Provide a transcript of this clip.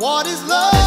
What is love?